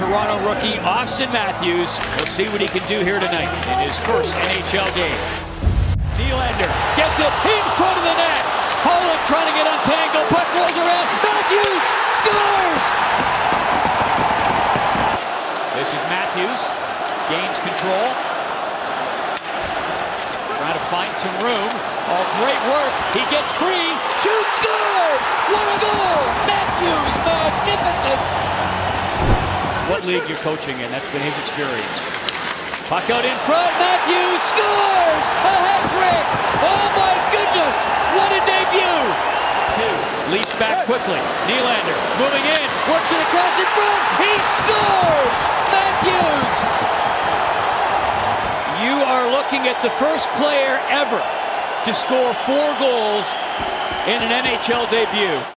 Toronto rookie Auston Matthews. We'll see what he can do here tonight in his first NHL game. Nylander gets it in front of the net. Holland trying to get untangled. Puck rolls around. Matthews scores! This is Matthews. Gains control. Trying to find some room. Oh, great work. He gets free. Shoots, scores! What a goal! Matthews, magnificent! What league you're coaching in? That's been his experience. Puck out in front. Matthews scores! A hat trick! Oh my goodness! What a debut! Two. Leafs back quickly. Nylander moving in. Works it across in front. He scores! Matthews! You are looking at the first player ever to score four goals in an NHL debut.